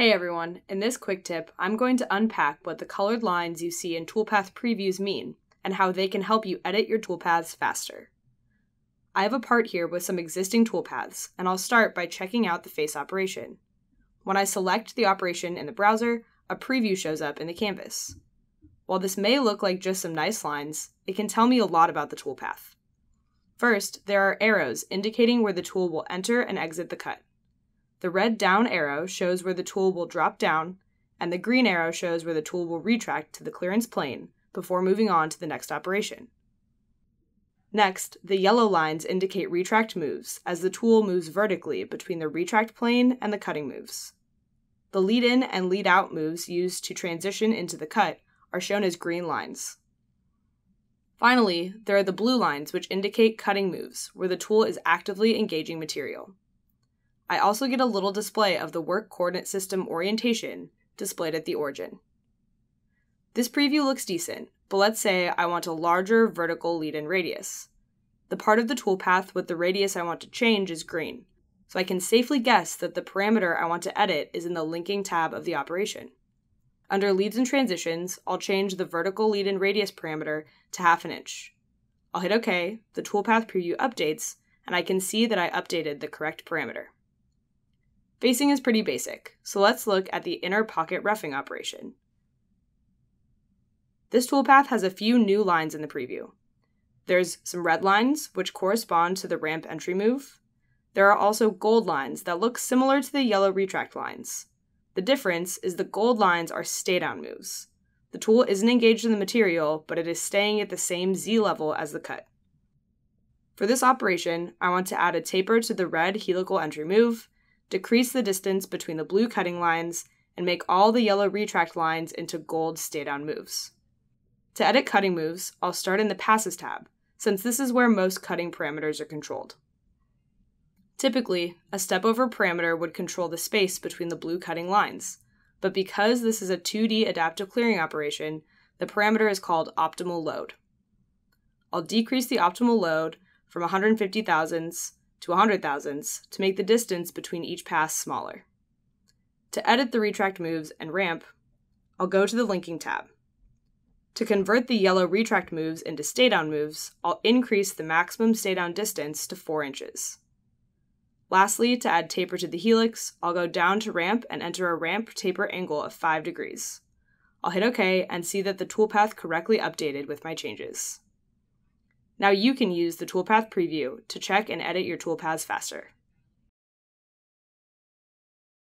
Hey everyone, in this quick tip, I'm going to unpack what the colored lines you see in toolpath previews mean and how they can help you edit your toolpaths faster. I have a part here with some existing toolpaths, and I'll start by checking out the face operation. When I select the operation in the browser, a preview shows up in the canvas. While this may look like just some nice lines, it can tell me a lot about the toolpath. First, there are arrows indicating where the tool will enter and exit the cut. The red down arrow shows where the tool will drop down, and the green arrow shows where the tool will retract to the clearance plane before moving on to the next operation. Next, the yellow lines indicate retract moves as the tool moves vertically between the retract plane and the cutting moves. The lead in and lead out moves used to transition into the cut are shown as green lines. Finally, there are the blue lines which indicate cutting moves, where the tool is actively engaging material. I also get a little display of the work coordinate system orientation displayed at the origin. This preview looks decent, but let's say I want a larger vertical lead-in radius. The part of the toolpath with the radius I want to change is green, so I can safely guess that the parameter I want to edit is in the linking tab of the operation. Under leads and transitions, I'll change the vertical lead-in radius parameter to half an inch. I'll hit OK, the toolpath preview updates, and I can see that I updated the correct parameter. Facing is pretty basic, so let's look at the inner pocket roughing operation. This toolpath has a few new lines in the preview. There's some red lines, which correspond to the ramp entry move. There are also gold lines that look similar to the yellow retract lines. The difference is the gold lines are stay down moves. The tool isn't engaged in the material, but it is staying at the same Z level as the cut. For this operation, I want to add a taper to the red helical entry move decrease the distance between the blue cutting lines, and make all the yellow retract lines into gold stay down moves. To edit cutting moves, I'll start in the Passes tab, since this is where most cutting parameters are controlled. Typically, a step over parameter would control the space between the blue cutting lines, but because this is a 2D adaptive clearing operation, the parameter is called optimal load. I'll decrease the optimal load from 150 thousandths to 100 thousandths to make the distance between each pass smaller. To edit the retract moves and ramp, I'll go to the linking tab. To convert the yellow retract moves into staydown moves, I'll increase the maximum staydown distance to 4 inches. Lastly, to add taper to the helix, I'll go down to ramp and enter a ramp taper angle of 5 degrees. I'll hit OK and see that the toolpath correctly updated with my changes. Now you can use the toolpath preview to check and edit your toolpaths faster.